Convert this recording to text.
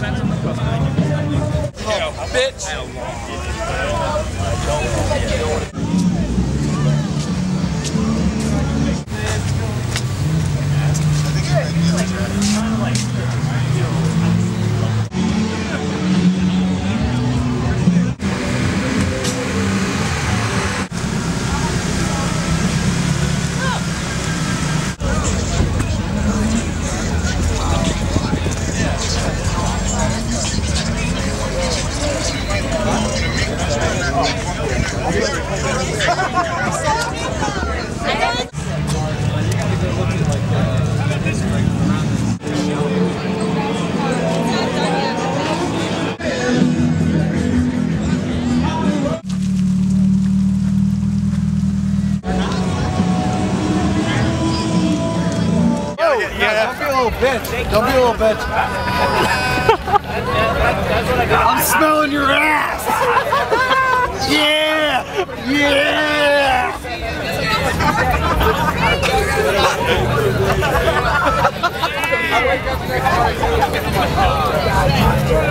depends on the customer. Oh, bitch! Yeah, don't be a little bitch. Don't be a little bitch. I'm smelling your ass. Yeah, yeah!